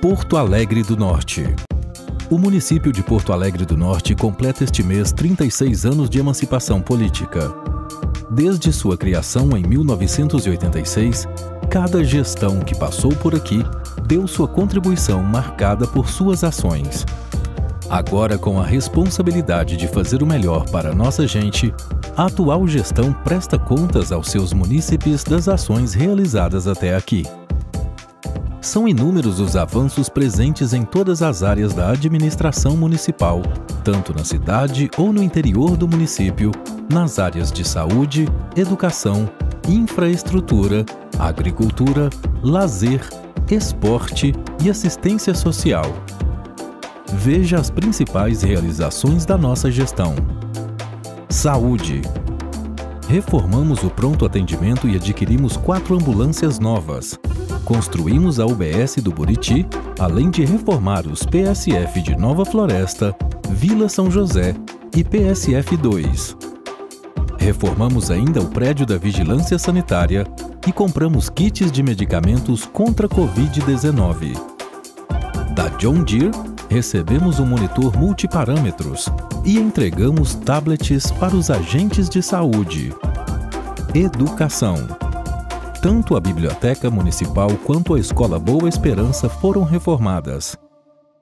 Porto Alegre do Norte. O município de Porto Alegre do Norte completa este mês 36 anos de emancipação política. Desde sua criação em 1986, cada gestão que passou por aqui deu sua contribuição marcada por suas ações. Agora, com a responsabilidade de fazer o melhor para nossa gente, a atual gestão presta contas aos seus munícipes das ações realizadas até aqui. São inúmeros os avanços presentes em todas as áreas da administração municipal, tanto na cidade ou no interior do município, nas áreas de saúde, educação, infraestrutura, agricultura, lazer, esporte e assistência social. Veja as principais realizações da nossa gestão. Saúde. Reformamos o pronto atendimento e adquirimos quatro ambulâncias novas. Construímos a UBS do Buriti, além de reformar os PSF de Nova Floresta, Vila São José e PSF 2. Reformamos ainda o prédio da Vigilância Sanitária e compramos kits de medicamentos contra a Covid-19. Da John Deere, recebemos um monitor multiparâmetros e entregamos tablets para os agentes de saúde. Educação. Tanto a Biblioteca Municipal quanto a Escola Boa Esperança foram reformadas.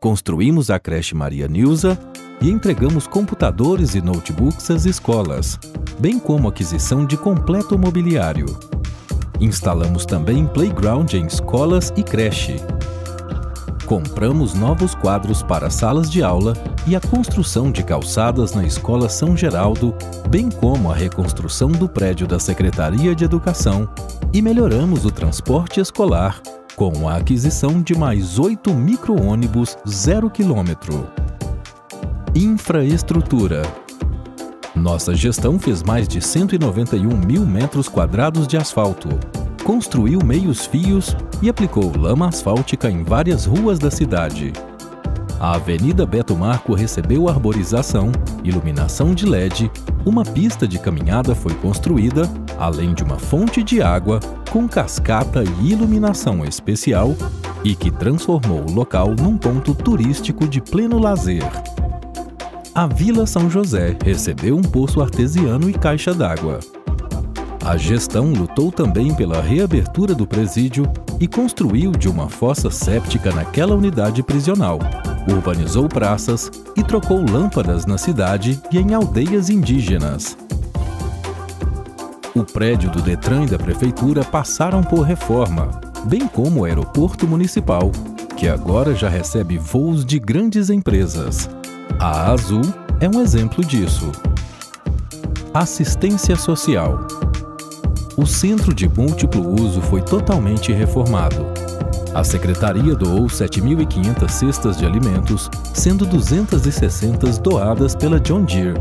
Construímos a creche Maria Nilza e entregamos computadores e notebooks às escolas, bem como aquisição de completo mobiliário. Instalamos também playground em escolas e creche. Compramos novos quadros para salas de aula e a construção de calçadas na Escola São Geraldo, bem como a reconstrução do prédio da Secretaria de Educação. E melhoramos o transporte escolar com a aquisição de mais oito micro-ônibus zero quilômetro. Infraestrutura. Nossa gestão fez mais de 191 mil metros quadrados de asfalto, construiu meios fios e aplicou lama asfáltica em várias ruas da cidade. A Avenida Beto Marco recebeu arborização, iluminação de LED, uma pista de caminhada foi construída, além de uma fonte de água com cascata e iluminação especial e que transformou o local num ponto turístico de pleno lazer. A Vila São José recebeu um poço artesiano e caixa d'água. A gestão lutou também pela reabertura do presídio e construiu de uma fossa séptica naquela unidade prisional. Urbanizou praças e trocou lâmpadas na cidade e em aldeias indígenas. O prédio do Detran e da Prefeitura passaram por reforma, bem como o aeroporto municipal, que agora já recebe voos de grandes empresas. A Azul é um exemplo disso. Assistência Social o centro de múltiplo uso foi totalmente reformado. A secretaria doou 7.500 cestas de alimentos, sendo 260 doadas pela John Deere.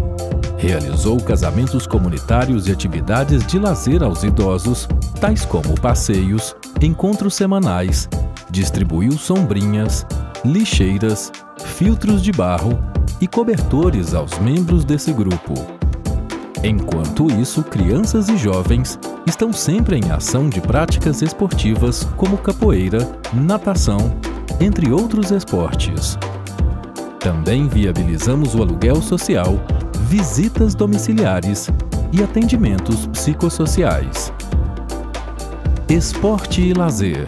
Realizou casamentos comunitários e atividades de lazer aos idosos, tais como passeios, encontros semanais, distribuiu sombrinhas, lixeiras, filtros de barro e cobertores aos membros desse grupo. Enquanto isso, crianças e jovens estão sempre em ação de práticas esportivas como capoeira, natação, entre outros esportes. Também viabilizamos o aluguel social, visitas domiciliares e atendimentos psicossociais. Esporte e lazer.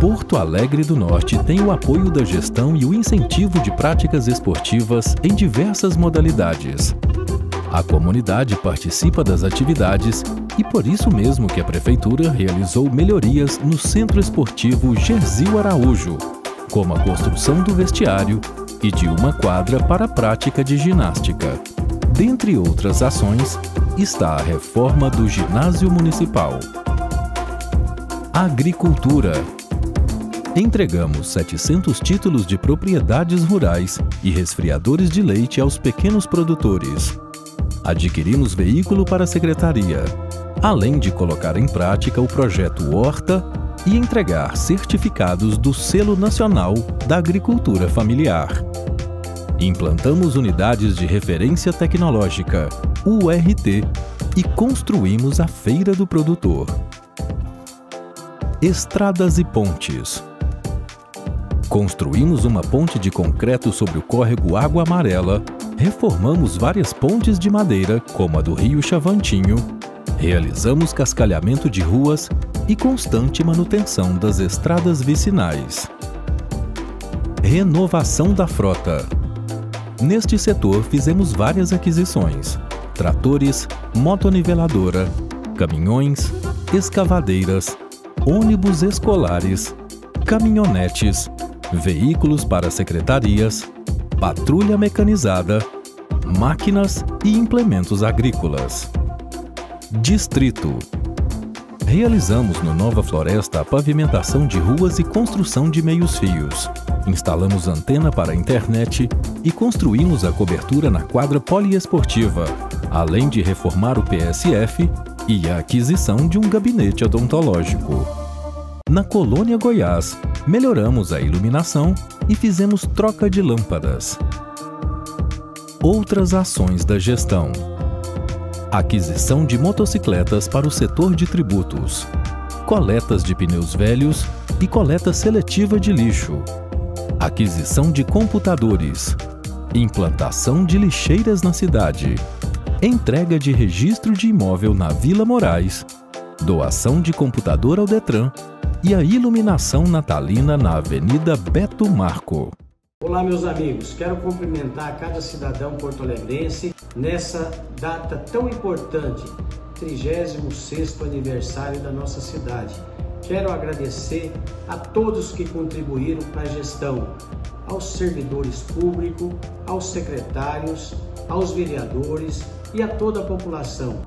Porto Alegre do Norte tem o apoio da gestão e o incentivo de práticas esportivas em diversas modalidades. A comunidade participa das atividades e por isso mesmo que a Prefeitura realizou melhorias no Centro Esportivo Gerzil Araújo, como a construção do vestiário e de uma quadra para a prática de ginástica. Dentre outras ações, está a reforma do Ginásio Municipal. Agricultura Entregamos 700 títulos de propriedades rurais e resfriadores de leite aos pequenos produtores adquirimos veículo para a secretaria, além de colocar em prática o projeto Horta e entregar certificados do Selo Nacional da Agricultura Familiar. Implantamos unidades de referência tecnológica, URT, e construímos a Feira do Produtor. Estradas e pontes. Construímos uma ponte de concreto sobre o córrego Água Amarela, reformamos várias pontes de madeira, como a do Rio Chavantinho, realizamos cascalhamento de ruas e constante manutenção das estradas vicinais. Renovação da frota. Neste setor fizemos várias aquisições: tratores, motoniveladora, caminhões, escavadeiras, ônibus escolares, caminhonetes, veículos para secretarias, patrulha mecanizada, máquinas e implementos agrícolas. Distrito Realizamos no Nova Floresta a pavimentação de ruas e construção de meios-fios. Instalamos antena para a internet e construímos a cobertura na quadra poliesportiva, além de reformar o PSF e a aquisição de um gabinete odontológico. Na Colônia Goiás, melhoramos a iluminação e fizemos troca de lâmpadas. Outras ações da gestão: aquisição de motocicletas para o setor de tributos, coletas de pneus velhos e coleta seletiva de lixo, aquisição de computadores, implantação de lixeiras na cidade, entrega de registro de imóvel na Vila Moraes, doação de computador ao Detran e a iluminação natalina na Avenida Beto Marco. Olá, meus amigos. Quero cumprimentar cada cidadão porto-alegrense nessa data tão importante, 36º aniversário da nossa cidade. Quero agradecer a todos que contribuíram para a gestão, aos servidores públicos, aos secretários, aos vereadores e a toda a população.